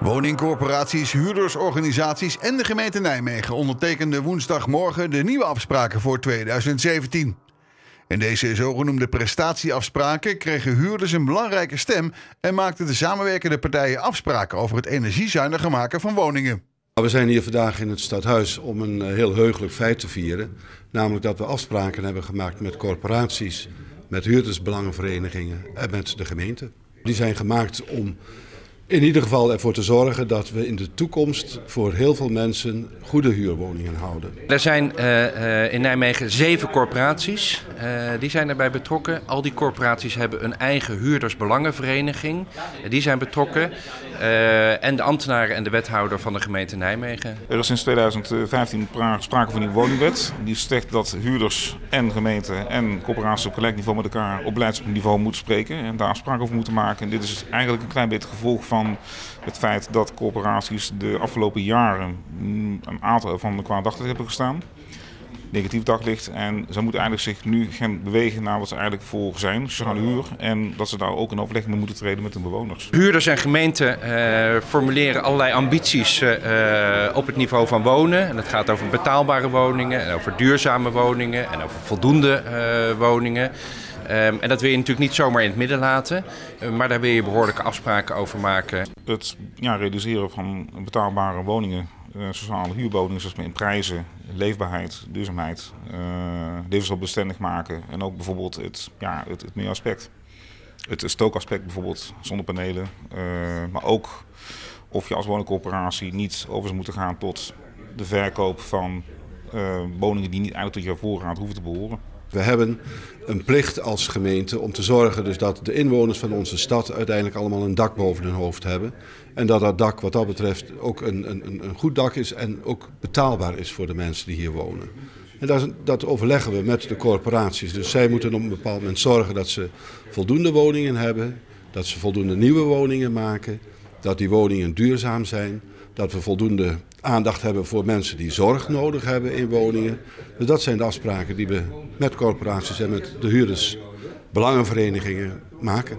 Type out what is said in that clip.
Woningcorporaties, huurdersorganisaties en de gemeente Nijmegen ondertekenden woensdagmorgen de nieuwe afspraken voor 2017. In deze zogenoemde prestatieafspraken kregen huurders een belangrijke stem en maakten de samenwerkende partijen afspraken over het energiezuiniger maken van woningen. We zijn hier vandaag in het stadhuis om een eh, heel heugelijk feit te vieren. Namelijk dat we afspraken hebben gemaakt met corporaties, met huurdersbelangenverenigingen en met de gemeente. Die zijn gemaakt om in ieder geval ervoor te zorgen dat we in de toekomst voor heel veel mensen goede huurwoningen houden. Er zijn uh, in Nijmegen zeven corporaties. Uh, die zijn erbij betrokken. Al die corporaties hebben een eigen huurdersbelangenvereniging. die zijn betrokken. en de ambtenaren en de wethouder van de gemeente Nijmegen. Er is sinds 2015 sprake van een woningwet. Die zegt dat huurders en gemeente en corporaties op gelijk niveau met elkaar op beleidsniveau moeten spreken. En daar afspraken over moeten maken. En dit is eigenlijk een klein beetje het gevolg van het feit dat corporaties de afgelopen jaren een aantal van de kwaad daglicht hebben gestaan. Negatief daglicht. En ze moeten eigenlijk zich nu gaan bewegen naar wat ze eigenlijk voor zijn, sociale huur. En dat ze daar ook in overleg mee moeten treden met de bewoners. Huurders en gemeenten uh, formuleren allerlei ambities uh, op het niveau van wonen. En het gaat over betaalbare woningen, en over duurzame woningen en over voldoende uh, woningen. Um, en dat wil je natuurlijk niet zomaar in het midden laten, maar daar wil je behoorlijke afspraken over maken. Het ja, realiseren van betaalbare woningen, sociale huurwoningen, zoals in prijzen, leefbaarheid, duurzaamheid, uh, levensbestendig maken en ook bijvoorbeeld het, ja, het, het milieuaspect. Het stookaspect bijvoorbeeld, zonnepanelen, maar ook of je als woningcorporatie niet over zou moeten gaan tot de verkoop van woningen die niet eigenlijk tot jouw voorraad hoeven te behoren. We hebben een plicht als gemeente om te zorgen dus dat de inwoners van onze stad uiteindelijk allemaal een dak boven hun hoofd hebben. En dat dat dak wat dat betreft ook een, een, een goed dak is en ook betaalbaar is voor de mensen die hier wonen. En dat, dat, overleggen we met de corporaties. Dus zij moeten op een bepaald moment zorgen dat ze voldoende woningen hebben, dat ze voldoende nieuwe woningen maken, dat die woningen duurzaam zijn, dat we voldoende aandacht hebben voor mensen die zorg nodig hebben in woningen. Dus dat zijn de afspraken die we met corporaties en met de huurders, belangenverenigingen maken.